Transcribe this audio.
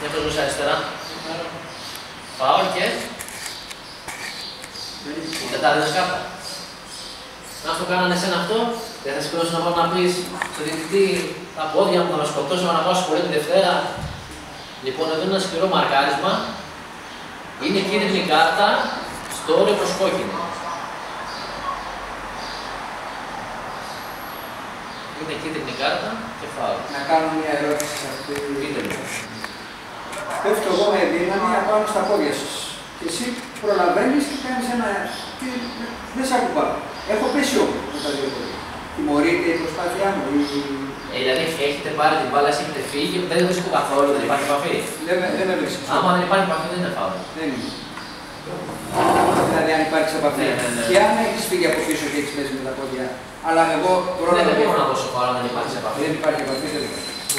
Για το ζούσε αριστερά. Φάουλ και... Η τετάρτη κάρτα. Να στο κάνανε εσένα αυτό, δεν θα σηκώσει να πάω να πεις στο διαιτητή τα πόδια μου, να με σκοτώσω, να πάω σχολείο τη Δευτέρα. Λοιπόν, εδώ είναι ένα σκληρό μαρκάρισμα. Είναι κίτρινη κάρτα στο όριο προς κόκκινο. Είναι κίτρινη κάρτα και φάουλ. Να κάνω μια ερώτηση σε αυτή. Πείτε μου. Πέφτω εγώ με δύναμη απάνω στα πόδια σας. Και εσύ προλαβαίνεις και κάνεις ένα... Και δεν σε ακουμπάω. Έχω πέσει όμως με τα δύο πόδια. Τιμωρείται η προσπάθειά μου. Η... Ε, δηλαδή έχετε πάρει την μπάλα, εσείς έχετε φύγει, δεν βρίσκω καθόλου, δεν υπάρχει επαφή. Δεν με, δεν με βρίσκεις. Άμα δεν υπάρχει επαφή, δεν είναι φάουλ. Δεν είναι. Δηλαδή αν υπάρξει επαφή. Ναι, ναι, ναι. Και αν έχεις φύγει από πίσω και έχεις πέσει με τα πόδια. Αλλά εγώ Δεν, πρόλαβα. δεν μπορώ να δώσω φάουλ αν δεν υπάρχει επαφή. Δεν υπάρχει επαφή, δεν υπάρχει.